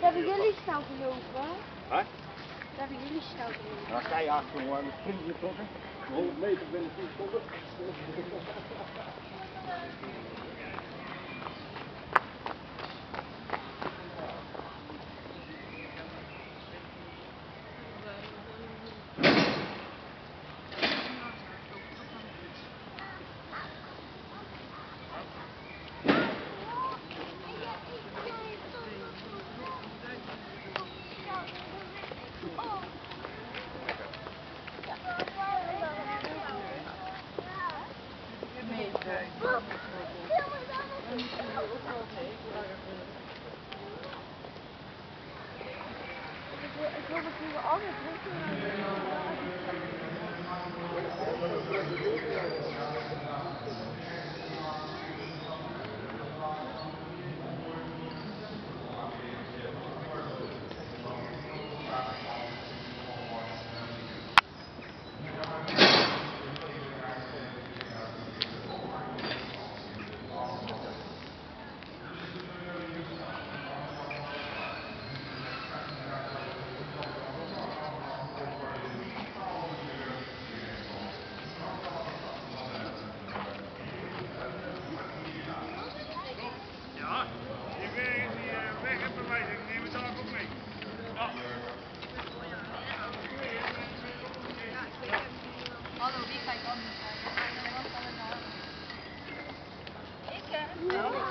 Daar hebben jullie snel gelopen. Hè? Hebben jullie snel gelopen. Nou, keihard jongen, met spring getrokken. 100 meter ben ik niet Ik wil dat jullie altijd drinken. No.